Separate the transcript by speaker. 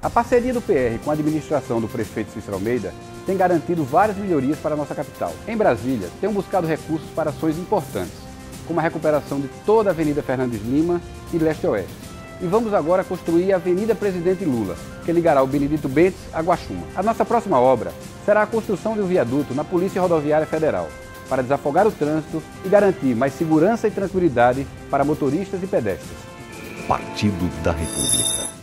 Speaker 1: A parceria do PR com a administração do prefeito Cícero Almeida tem garantido várias melhorias para a nossa capital. Em Brasília, temos buscado recursos para ações importantes, como a recuperação de toda a Avenida Fernandes Lima e leste-oeste. E vamos agora construir a Avenida Presidente Lula, que ligará o Benedito Bentes a Guaxuma. A nossa próxima obra será a construção de um viaduto na Polícia Rodoviária Federal, para desafogar o trânsito e garantir mais segurança e tranquilidade para motoristas e pedestres.
Speaker 2: Partido da República.